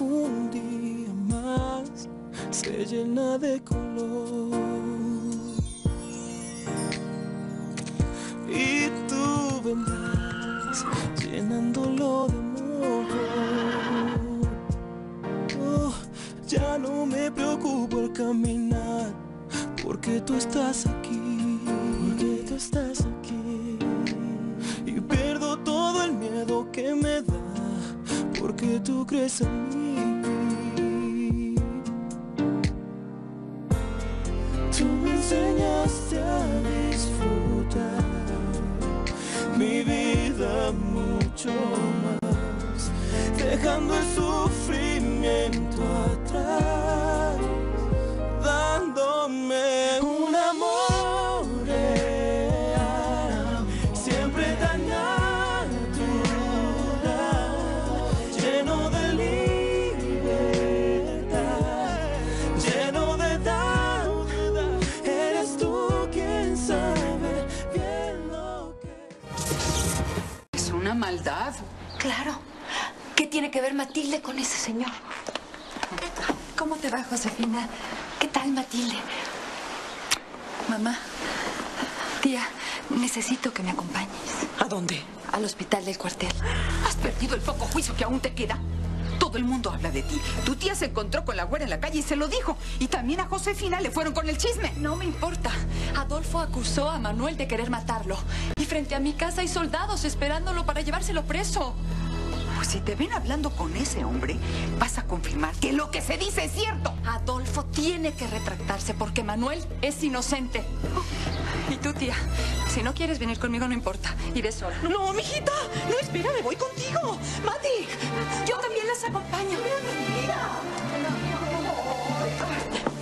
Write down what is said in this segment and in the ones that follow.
Un día más se llena de color. Y tú vendrás llenándolo de amor. Oh, ya no me preocupo al caminar, porque tú estás aquí. Porque tú crees señor? ¿Cómo te va, Josefina? ¿Qué tal, Matilde? Mamá, tía, necesito que me acompañes. ¿A dónde? Al hospital del cuartel. ¿Has perdido el poco juicio que aún te queda? Todo el mundo habla de ti. Tu tía se encontró con la güera en la calle y se lo dijo. Y también a Josefina le fueron con el chisme. No me importa. Adolfo acusó a Manuel de querer matarlo. Y frente a mi casa hay soldados esperándolo para llevárselo preso. Si te ven hablando con ese hombre, vas a confirmar que lo que se dice es cierto. Adolfo tiene que retractarse porque Manuel es inocente. Y tú, tía, si no quieres venir conmigo, no importa. Iré sola. No, mijita. No, espera, me voy contigo. Mati. Yo también las acompaño.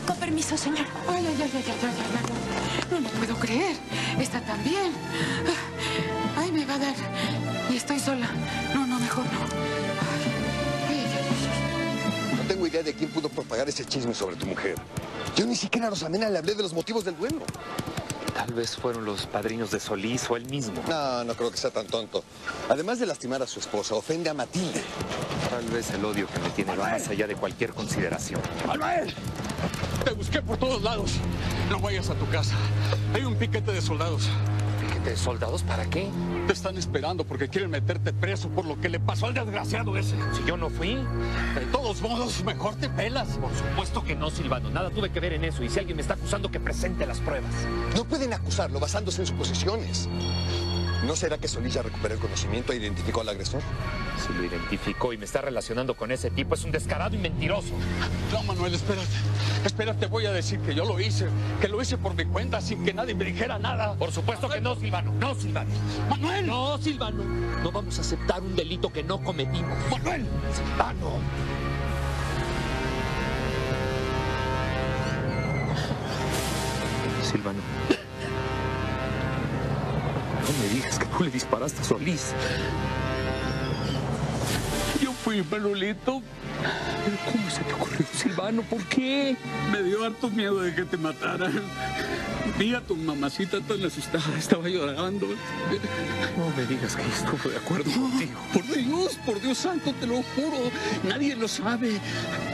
Con permiso, señor. Ay, ay, ay, ay, ay, ay. No lo puedo creer. Está tan bien. Ay, me va a dar. Y estoy sola. No, mejor no. Tengo idea de quién pudo propagar ese chisme sobre tu mujer. Yo ni siquiera a Rosamena le hablé de los motivos del duelo. Tal vez fueron los padrinos de Solís o él mismo. No, no creo que sea tan tonto. Además de lastimar a su esposa, ofende a Matilde. Tal vez el odio que me tiene va más allá de cualquier consideración. ¡Manuel! Te busqué por todos lados. No vayas a tu casa. Hay un piquete de soldados. ¿Piquete de soldados para qué? Te están esperando porque quieren meterte preso por lo que le pasó al desgraciado ese. Si yo no fui. De todos modos, mejor te pelas. Por supuesto que no, Silvano. Nada tuve que ver en eso. Y si alguien me está acusando, que presente las pruebas. No pueden acusarlo basándose en suposiciones. ¿No será que Solís ya recuperó el conocimiento e identificó al agresor? Si lo identificó y me está relacionando con ese tipo, es un descarado y mentiroso. No, Manuel, espérate. Espérate, voy a decir que yo lo hice. Que lo hice por mi cuenta sin que nadie me dijera nada. Por supuesto que no, Silvano. No, Silvano. ¡Manuel! No, Silvano. No vamos a aceptar un delito que no cometimos. ¡Manuel! Silvano. Silvano. Le disparaste a Solís. Yo fui, Manolito. ¿Pero cómo se te ocurrió, Silvano? ¿Por qué? Me dio harto miedo de que te mataran. Vi a tu mamacita tan asustada, estaba llorando. No me digas que estuvo de acuerdo contigo. Por Dios, por Dios santo, te lo juro. Nadie lo sabe.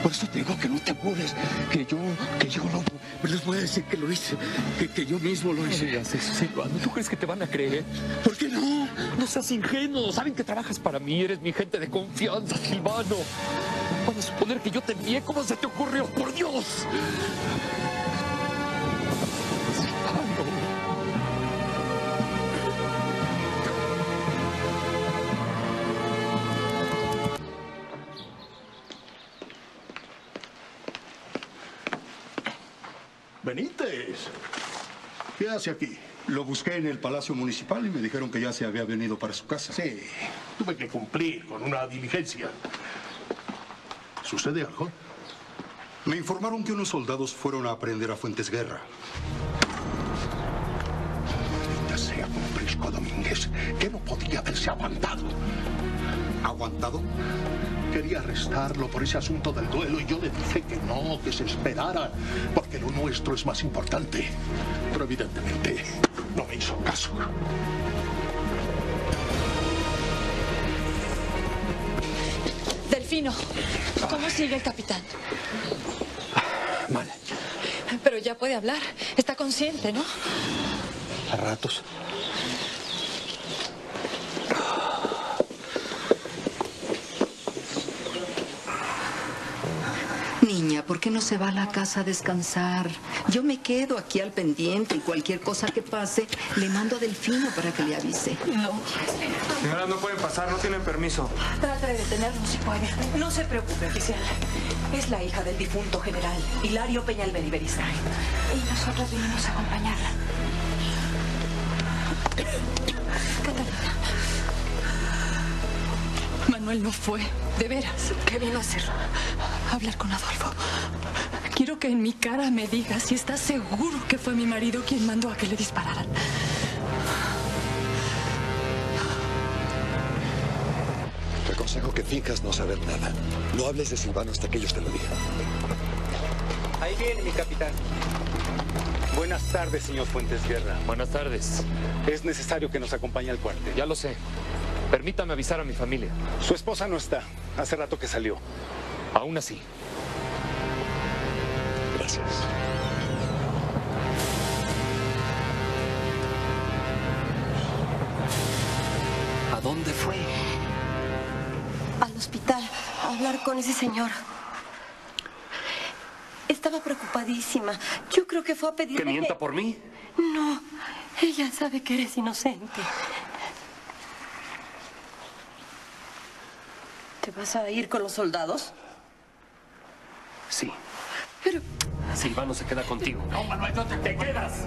Por eso te digo que no te apures. Que yo, que yo lo... Les voy a decir que lo hice. Que, que yo mismo lo No hice. digas eso, Silvano. ¿Tú crees que te van a creer? ¿Por qué no? No seas ingenuo. Saben que trabajas para mí. Eres mi gente de confianza, Silvano. Van a suponer que yo te envié. ¿Cómo se te ocurrió? ¡Por Dios! Benítez. ¿Qué hace aquí? Lo busqué en el Palacio Municipal y me dijeron que ya se había venido para su casa. Sí, tuve que cumplir con una diligencia. ¿Sucede algo? Me informaron que unos soldados fueron a aprender a Fuentes Guerra. Ya sea con Prisco Domínguez, que no podía haberse aguantado. ¿Aguantado? arrestarlo por ese asunto del duelo y yo le dije que no, que se esperara, porque lo nuestro es más importante. Pero evidentemente no me hizo caso. Delfino, ¿cómo sigue el capitán? Mal. Pero ya puede hablar. Está consciente, ¿no? A ratos. Niña, ¿por qué no se va a la casa a descansar? Yo me quedo aquí al pendiente y cualquier cosa que pase, le mando a Delfino para que le avise. No. Señoras, no pueden pasar, no tienen permiso. Trata de detenernos si puede. No se preocupe, oficial. Es la hija del difunto general, Hilario Peñalver. Y nosotros vinimos a acompañarla. Catalina. Manuel no fue. De veras. ¿Qué vino a hacer? Hablar con Adolfo. Quiero que en mi cara me digas si estás seguro que fue mi marido quien mandó a que le dispararan. Te aconsejo que finjas no saber nada. No hables de Silvano hasta que ellos te lo digan. Ahí viene mi capitán. Buenas tardes, señor Fuentes Guerra. Buenas tardes. Es necesario que nos acompañe al cuartel. Ya lo sé. Permítame avisar a mi familia. Su esposa no está. Hace rato que salió. Aún así. Gracias. ¿A dónde fue? Al hospital, a hablar con ese señor. Estaba preocupadísima. Yo creo que fue a pedirle... ¿Que mienta por mí? No, ella sabe que eres inocente. ¿Te vas a ir con los soldados? Sí. Pero... Silvano se queda contigo. No, Manuel, no te, te quedas.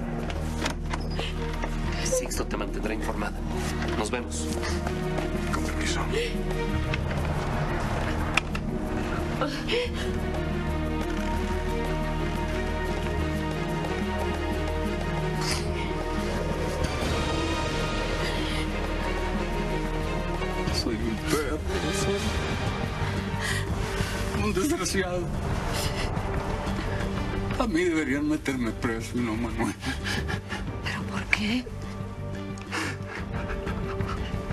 Sixto te mantendrá informada. Nos vemos. Con permiso. Soy un perro. Soy un desgraciado. A mí deberían meterme preso y no Manuel. ¿Pero por qué?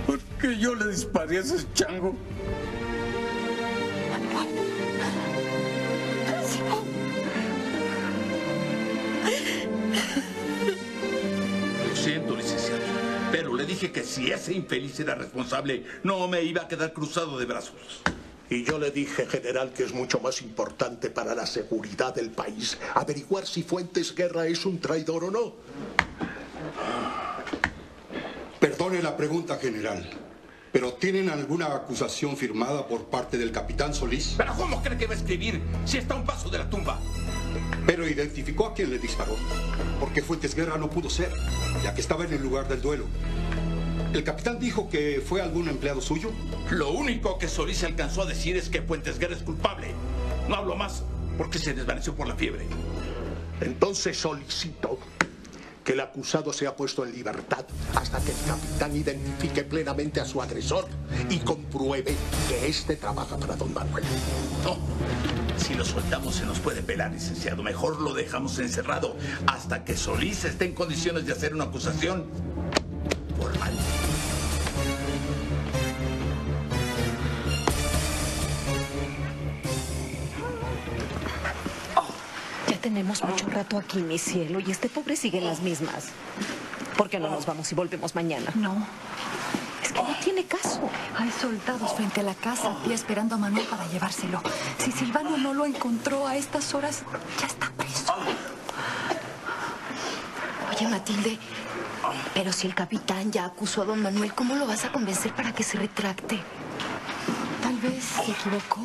Porque yo le disparé a ese chango. Lo siento, licenciado. Pero le dije que si ese infeliz era responsable, no me iba a quedar cruzado de brazos. Y yo le dije, general, que es mucho más importante para la seguridad del país averiguar si Fuentes Guerra es un traidor o no. Perdone la pregunta, general, pero ¿tienen alguna acusación firmada por parte del capitán Solís? ¿Pero cómo cree que va a escribir si está a un paso de la tumba? Pero identificó a quien le disparó, porque Fuentes Guerra no pudo ser, ya que estaba en el lugar del duelo. ¿El capitán dijo que fue algún empleado suyo? Lo único que Solís alcanzó a decir es que Fuentes Guerra es culpable. No hablo más porque se desvaneció por la fiebre. Entonces solicito que el acusado sea puesto en libertad hasta que el capitán identifique plenamente a su agresor y compruebe que éste trabaja para don Manuel. No, si lo soltamos se nos puede pelar, licenciado. Mejor lo dejamos encerrado hasta que Solís esté en condiciones de hacer una acusación formal. Tenemos mucho rato aquí, mi cielo, y este pobre sigue en las mismas. ¿Por qué no nos vamos y volvemos mañana? No. Es que no tiene caso. Hay soldados frente a la casa a pie esperando a Manuel para llevárselo. Si Silvano no lo encontró a estas horas, ya está preso. Oye, Matilde, pero si el capitán ya acusó a don Manuel, ¿cómo lo vas a convencer para que se retracte? Tal vez se equivocó.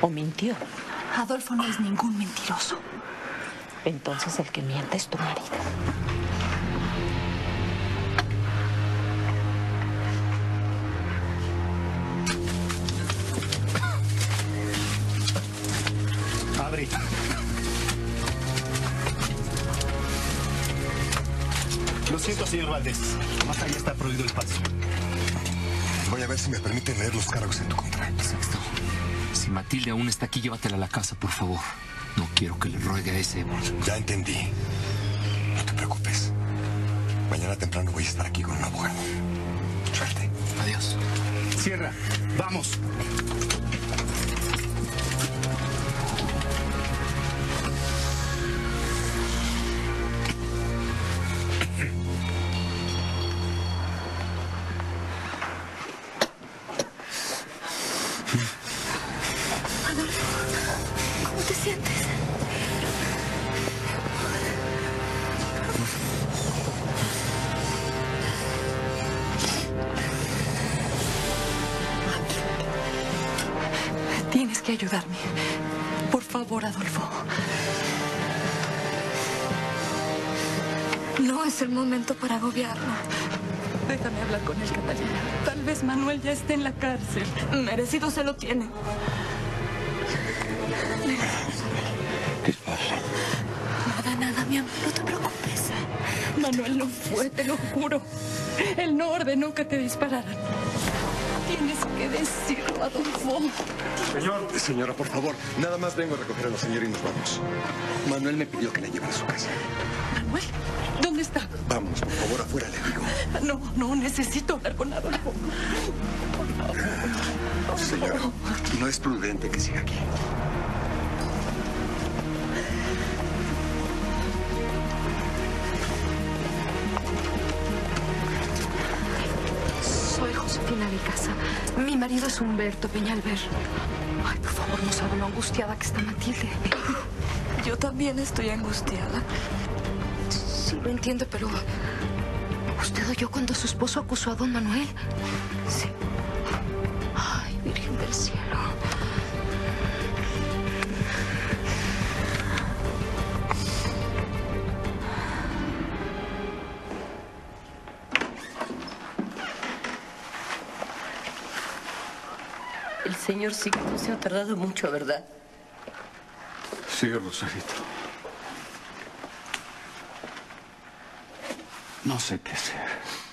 ¿O mintió? Adolfo no es ningún mentiroso. Entonces el que miente es tu marido. Abre. Lo siento, señor Valdés. Más allá está prohibido el paso. Voy a ver si me permiten leer los cargos en tu contra. Sexto, si Matilde aún está aquí, llévatela a la casa, por favor. No quiero que le ruegue a ese. Ya entendí. No te preocupes. Mañana temprano voy a estar aquí con un abogado. Suerte. Adiós. Cierra. Vamos. Adolfo te sientes? Tienes que ayudarme. Por favor, Adolfo. No es el momento para agobiarlo. Déjame hablar con él, Catalina. Tal vez Manuel ya esté en la cárcel. Merecido se lo tiene. ¿Qué pasa? Nada, nada, mi amor, no te preocupes. Manuel no fue, te lo juro. Él no ordenó que te dispararan. Tienes que decirlo, Adolfo. Señor. Señora, por favor, nada más vengo a recoger a la señora y nos vamos. Manuel me pidió que la llevara a su casa. Manuel, ¿dónde está? Vamos, por favor, afuera le digo. No, no, necesito hablar con Adolfo. No es prudente que siga aquí. Soy Josefina de casa. Mi marido es Humberto Peñalver. Ay, por favor, no sabe lo angustiada que está Matilde. Yo también estoy angustiada. Sí, lo entiendo, pero... ¿Usted oyó cuando su esposo acusó a don Manuel? Sí. El señor no se ha tardado mucho, ¿verdad? Sí, Rosarito. No sé qué hacer.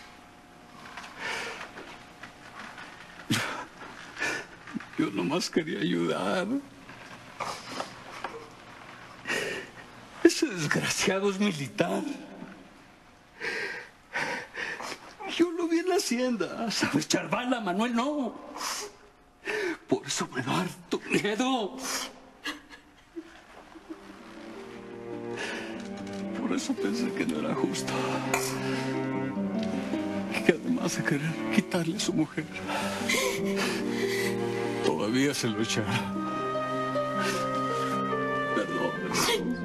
Yo nomás quería ayudar. Ese desgraciado es militar. Yo lo vi en la hacienda. ¿Sabes? Charvala, Manuel, no. Por eso me da harto miedo. Por eso pensé que no era justo. Y que además de querer quitarle a su mujer, todavía se lo echará. Perdón, Rosario.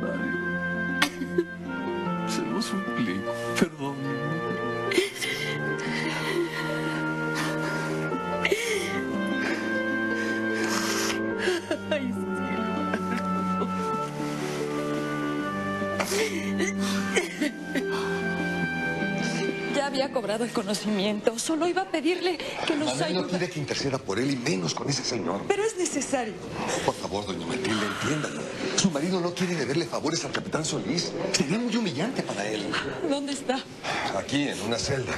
Se lo suplico, perdón. Ay, había cobrado el conocimiento. Solo iba a pedirle que nos Manuel no ayude. quiere que interceda por él y menos con ese señor. Pero es necesario. Por favor, doña Matilde, entiéndalo. Su marido no quiere deberle favores al capitán Solís. Sería muy humillante para él. ¿Dónde está? Aquí, en una celda.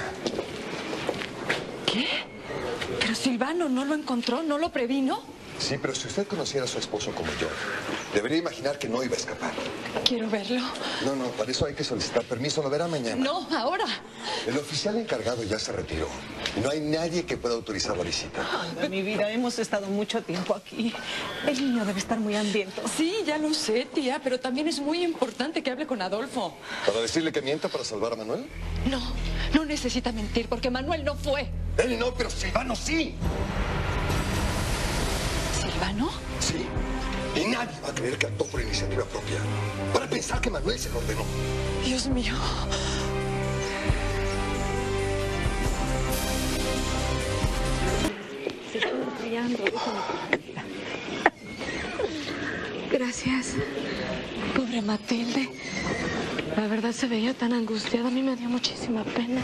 ¿Qué? Pero Silvano no lo encontró, no lo previno. Sí, pero si usted conociera a su esposo como yo, debería imaginar que no iba a escapar. Quiero verlo. No, no, para eso hay que solicitar permiso. Lo verá mañana. No, ahora. El oficial encargado ya se retiró. Y no hay nadie que pueda autorizar la visita. Ay, mi vida, hemos estado mucho tiempo aquí. El niño debe estar muy hambriento. Sí, ya lo sé, tía, pero también es muy importante que hable con Adolfo. ¿Para decirle que mienta para salvar a Manuel? No, no necesita mentir porque Manuel no fue. Él no, pero Silvano sí. ¿Silvano? Sí. Va a creer que actuó por iniciativa propia. Para pensar que Manuel se lo ordenó. Dios mío. Se está enfriando. Gracias. Pobre Matilde. La verdad se veía tan angustiada. A mí me dio muchísima pena.